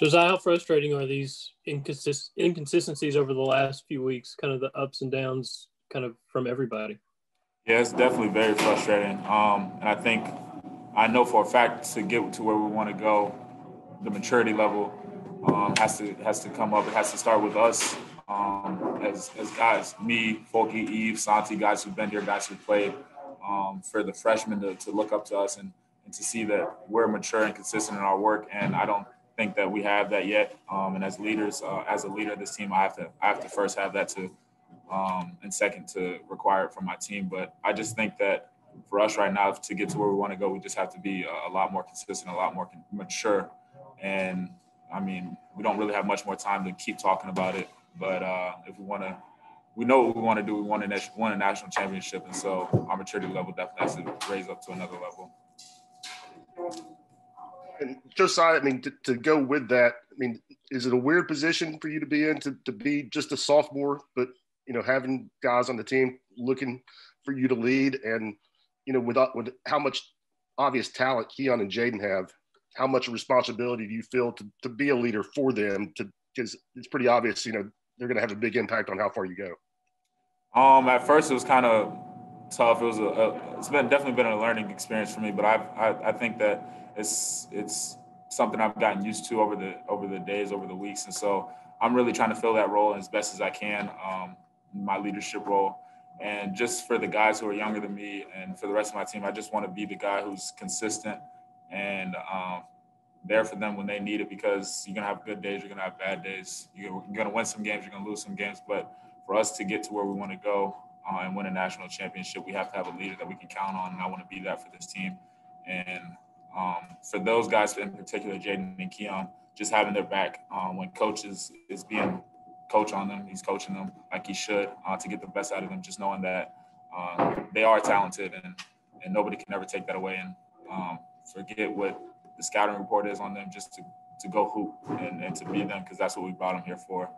Josiah, how frustrating are these inconsist- inconsistencies over the last few weeks? Kind of the ups and downs, kind of from everybody. Yeah, it's definitely very frustrating. Um, and I think I know for a fact to get to where we want to go, the maturity level um, has to has to come up. It has to start with us um, as as guys, me, Fulky, Yves, Santi, guys who've been here, guys who've played. Um, for the freshmen to, to look up to us and, and to see that we're mature and consistent in our work. And I don't think that we have that yet. Um, and as leaders, uh, as a leader of this team, I have to I have to first have that to, um, and second to require it from my team. But I just think that for us right now to get to where we want to go, we just have to be a, lot more consistent, a lot more mature. And I mean, we don't really have much more time to keep talking about it. But uh, if we want to, we know what we want to do. We want to win a national championship, and so our maturity level definitely has to raise up to another level. And Josiah, I mean, to, to, go with that, I mean, is it a weird position for you to be in to, to be just a sophomore, but you know, having guys on the team looking for you to lead, and you know, with with how much obvious talent Keon and Jaden have, how much responsibility do you feel to, to be a leader for them? To because it's pretty obvious, you know, they're going to have a big impact on how far you go. Um, at first it was kind of tough. It was a, a, it's been definitely been a learning experience for me, but I've, I I think that it's it's something I've gotten used to over the over the days, over the weeks, and so I'm really trying to fill that role as best as I can, um, my leadership role. And just for the guys who are younger than me, and for the rest of my team, I just want to be the guy who's consistent and um, there for them when they need it. Because you're gonna have good days, you're gonna have bad days. You're, you're gonna win some games, you're gonna lose some games. But for us to get to where we want to go uh, and win a national championship, we have to have a leader that we can count on, and I want to be that for this team. And um, for those guys in particular, Jaden and Keon, just having their back um, when coach is, is being coach on them, he's coaching them like he should uh, to get the best out of them, just knowing that uh, they are talented and, and nobody can ever take that away and um, forget what the scouting report is on them just to, to go hoop and, and to be them because that's what we brought them here for.